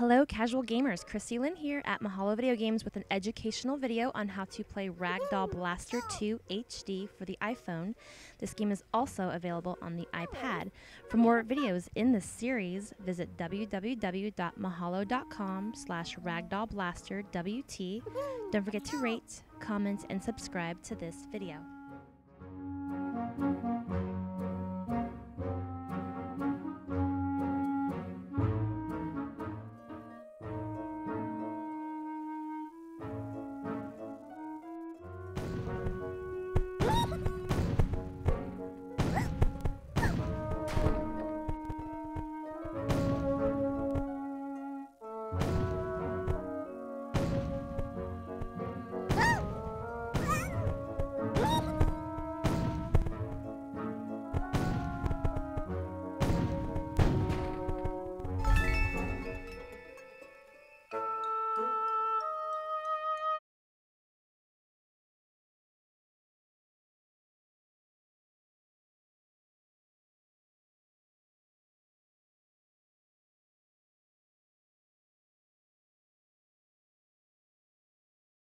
Hello, casual gamers. Chrissy Lynn here at Mahalo Video Games with an educational video on how to play Ragdoll Blaster 2 HD for the iPhone. This game is also available on the iPad. For more videos in this series, visit www.mahalo.com slash ragdollblasterwt. Don't forget to rate, comment, and subscribe to this video.